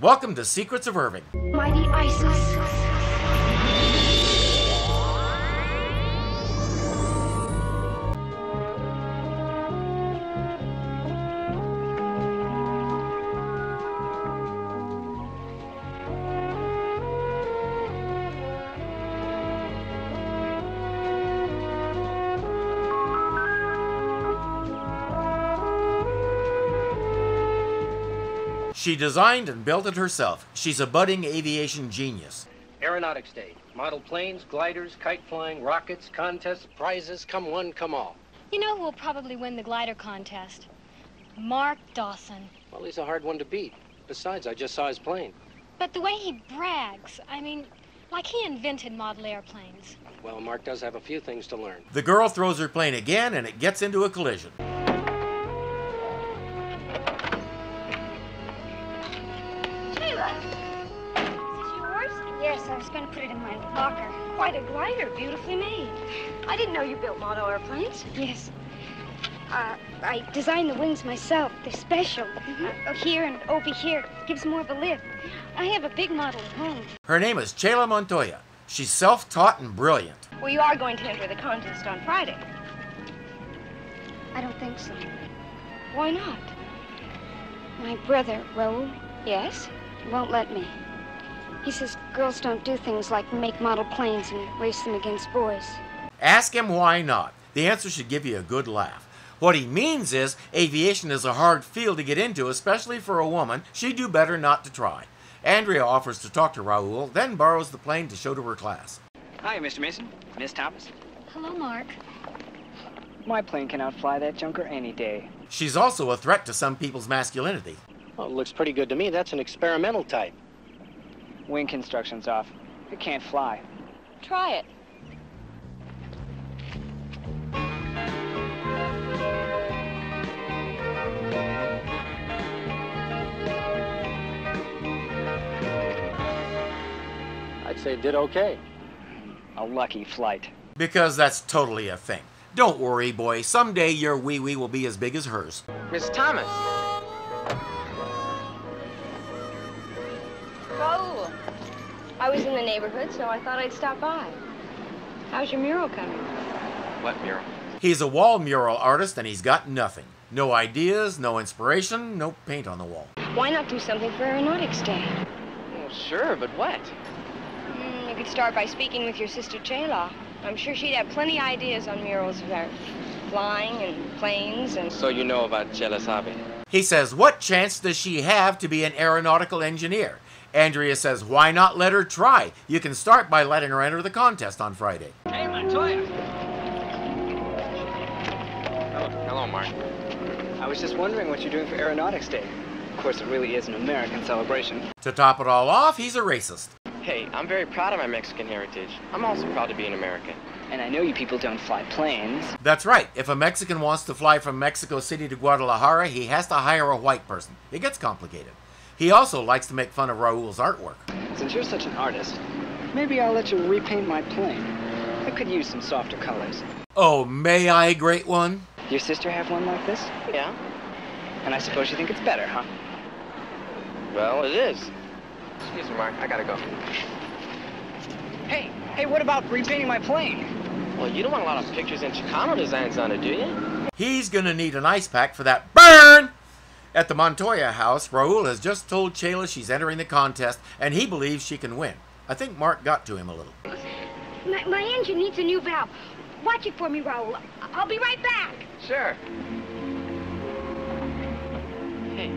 Welcome to Secrets of Irving. Mighty Isis. She designed and built it herself. She's a budding aviation genius. Aeronautics Day. Model planes, gliders, kite flying, rockets, contests, prizes, come one, come all. You know who will probably win the glider contest? Mark Dawson. Well, he's a hard one to beat. Besides, I just saw his plane. But the way he brags, I mean, like he invented model airplanes. Well, Mark does have a few things to learn. The girl throws her plane again and it gets into a collision. I was going to put it in my locker. Quite a glider, beautifully made. I didn't know you built model airplanes. Yes. Uh, I designed the wings myself. They're special. Uh, here and over here. Gives more of a lift. I have a big model at home. Her name is Chela Montoya. She's self taught and brilliant. Well, you are going to enter the contest on Friday. I don't think so. Why not? My brother, Raoul. Yes? Won't let me. He says girls don't do things like make model planes and race them against boys. Ask him why not. The answer should give you a good laugh. What he means is aviation is a hard field to get into, especially for a woman. She'd do better not to try. Andrea offers to talk to Raoul, then borrows the plane to show to her class. Hi, Mr. Mason. Miss Thomas. Hello, Mark. My plane can outfly that junker any day. She's also a threat to some people's masculinity. Well, it looks pretty good to me. That's an experimental type. Wing construction's off. It can't fly. Try it. I'd say it did okay. A lucky flight. Because that's totally a thing. Don't worry, boy. Someday your wee wee will be as big as hers. Miss Thomas. The neighborhood, so I thought I'd stop by. How's your mural coming? What mural? He's a wall mural artist and he's got nothing. No ideas, no inspiration, no paint on the wall. Why not do something for Aeronautics Day? Well, sure, but what? Mm, you could start by speaking with your sister Chayla. I'm sure she'd have plenty ideas on murals of her flying and planes and. So you know about Chelasabe. He says, What chance does she have to be an aeronautical engineer? Andrea says, Why not let her try? You can start by letting her enter the contest on Friday. Hey, Montoya! Oh, hello, Mark. I was just wondering what you're doing for Aeronautics Day. Of course, it really is an American celebration. To top it all off, he's a racist. Hey, I'm very proud of my Mexican heritage. I'm also proud to be an American. And I know you people don't fly planes. That's right. If a Mexican wants to fly from Mexico City to Guadalajara, he has to hire a white person. It gets complicated. He also likes to make fun of Raul's artwork. Since you're such an artist, maybe I'll let you repaint my plane. I could use some softer colors. Oh, may I, great one? Your sister have one like this? Yeah? And I suppose you think it's better, huh? Well, it is. Excuse me, Mark. I gotta go. Hey, hey, what about repainting my plane? Well, you don't want a lot of pictures and Chicano designs on it, do you? He's gonna need an ice pack for that burn! At the Montoya house, Raul has just told Chayla she's entering the contest, and he believes she can win. I think Mark got to him a little. My, my engine needs a new valve. Watch it for me, Raoul. I- I'll be right back. Sure. Hey,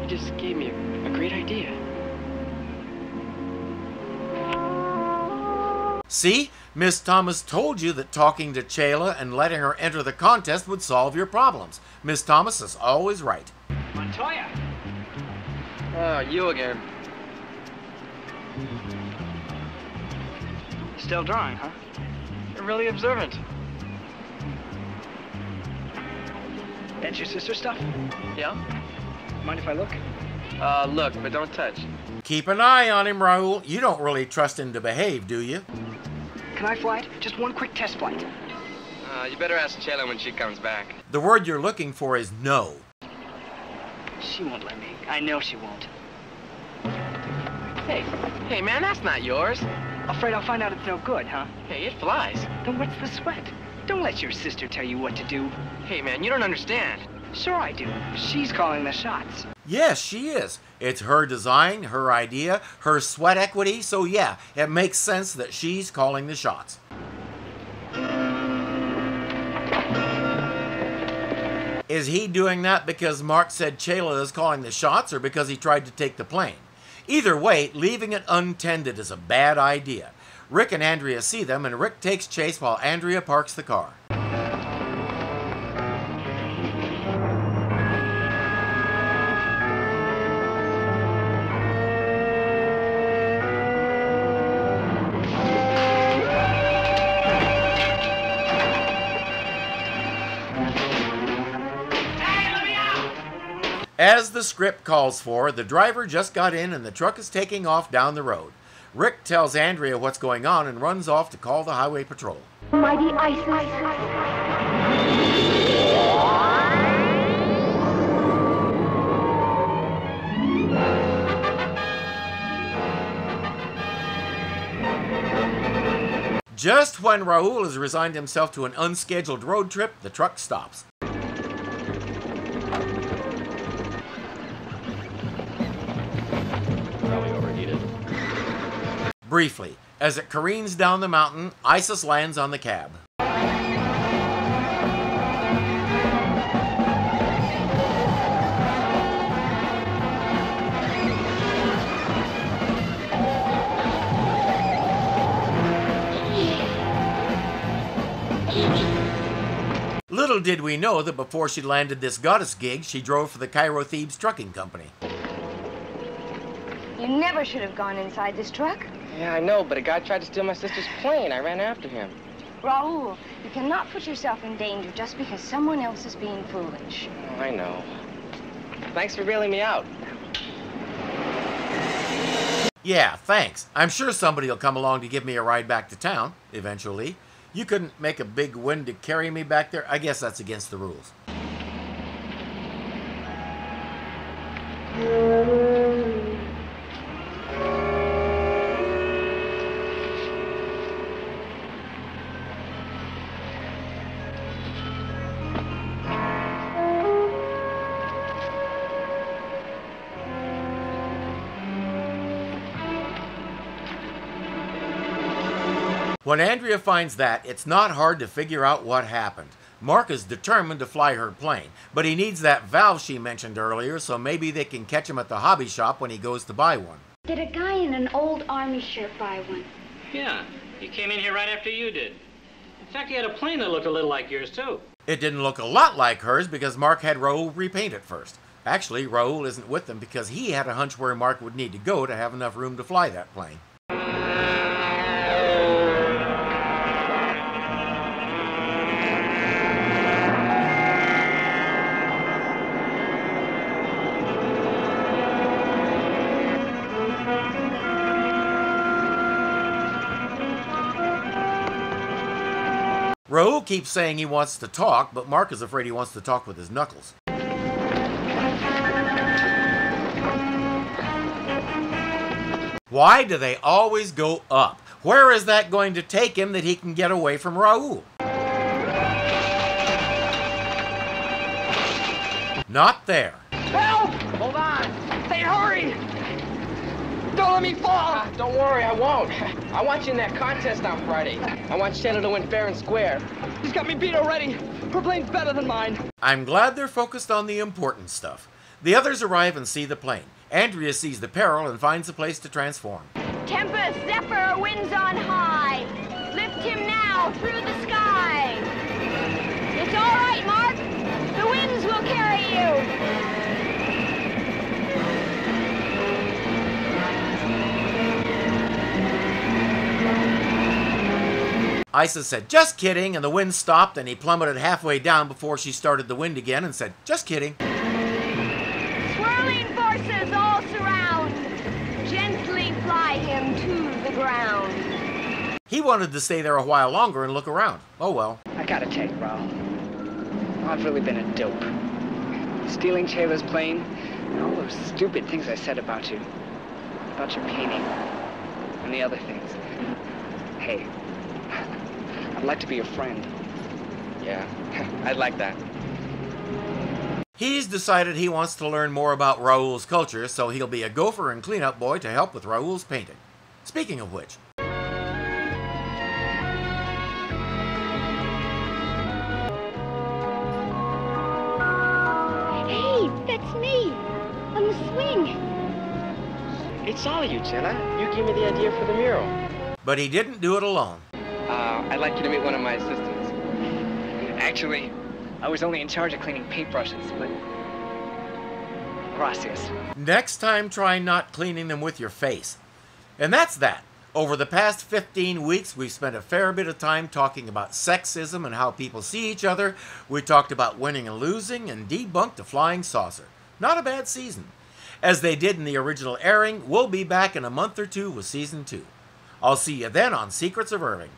you just gave me a, a great idea. See? Miss Thomas told you that talking to Chayla and letting her enter the contest would solve your problems. Miss Thomas is always right. Montoya! Oh, you again. Still drawing, huh? You're really observant. That's your sister stuff? Yeah? Mind if I look? Uh, look, but don't touch. Keep an eye on him, Raul. You don't really trust him to behave, do you? Can I fly it? Just one quick test flight. Uh, you better ask Chela when she comes back. The word you're looking for is no. She won't let me. I know she won't. Hey, hey, man, that's not yours. Afraid I'll find out it's no good, huh? Hey, it flies. Then what's the sweat? Don't let your sister tell you what to do. Hey, man, you don't understand. Sure I do. She's calling the shots. Yes, she is. It's her design, her idea, her sweat equity, so yeah, it makes sense that she's calling the shots. Is he doing that because Mark said Chayla is calling the shots or because he tried to take the plane? Either way, leaving it untended is a bad idea. Rick and Andrea see them, and Rick takes chase while Andrea parks the car. As the script calls for, the driver just got in and the truck is taking off down the road. Rick tells Andrea what's going on and runs off to call the highway patrol. Mighty Isis. Just when Raul has resigned himself to an unscheduled road trip, the truck stops. Briefly, as it careens down the mountain, Isis lands on the cab. Little did we know that before she landed this goddess gig, she drove for the Cairo Thebes Trucking Company. You never should have gone inside this truck. Yeah, I know, but a guy tried to steal my sister's plane. I ran after him. Raul, you cannot put yourself in danger just because someone else is being foolish. Oh, I know. Thanks for bailing me out. Yeah, thanks. I'm sure somebody will come along to give me a ride back to town, eventually. You couldn't make a big wind to carry me back there? I guess that's against the rules. When Andrea finds that, it's not hard to figure out what happened. Mark is determined to fly her plane, but he needs that valve she mentioned earlier, so maybe they can catch him at the hobby shop when he goes to buy one. Did a guy in an old army shirt buy one? Yeah, he came in here right after you did. In fact, he had a plane that looked a little like yours, too. It didn't look a lot like hers because Mark had Raoul repaint it first. Actually, Raoul isn't with them because he had a hunch where Mark would need to go to have enough room to fly that plane. Raul keeps saying he wants to talk, but Mark is afraid he wants to talk with his knuckles. Why do they always go up? Where is that going to take him that he can get away from Raul? Not there. Help! Hold on! Hey, hurry! Don't let me fall! Ah, don't worry, I won't. I want you in that contest on Friday. I want Shayla to win fair and square. He's got me beat already. Her plane's better than mine. I'm glad they're focused on the important stuff. The others arrive and see the plane. Andrea sees the peril and finds a place to transform. Tempest Zephyr winds on high. Lift him now through the sky. It's all right, Mark. The winds will carry you. Isis said, just kidding, and the wind stopped and he plummeted halfway down before she started the wind again and said, just kidding. Swirling forces all surround. Gently fly him to the ground. He wanted to stay there a while longer and look around. Oh well. I gotta tell you, Raul. I've really been a dope. Stealing Shayla's plane, and all those stupid things I said about you. about your painting and the other things. Hey, I'd like to be your friend. Yeah, I'd like that. He's decided he wants to learn more about Raoul's culture, so he'll be a gopher and cleanup boy to help with Raoul's painting. Speaking of which, Hey, that's me. On the swing. It's all you, Jenna. You gave me the idea for the mural. but he didn't do it alone. Uh, I'd like you to meet one of my assistants. Actually, I was only in charge of cleaning paintbrushes, but. Gracias. Next time, try not cleaning them with your face. And that's that. Over the past 15 weeks, we've spent a fair bit of time talking about sexism and how people see each other. We talked about winning and losing and debunked a flying saucer. Not a bad season. As they did in the original airing, we'll be back in a month or two with season two. I'll see you then on Secrets of Irving.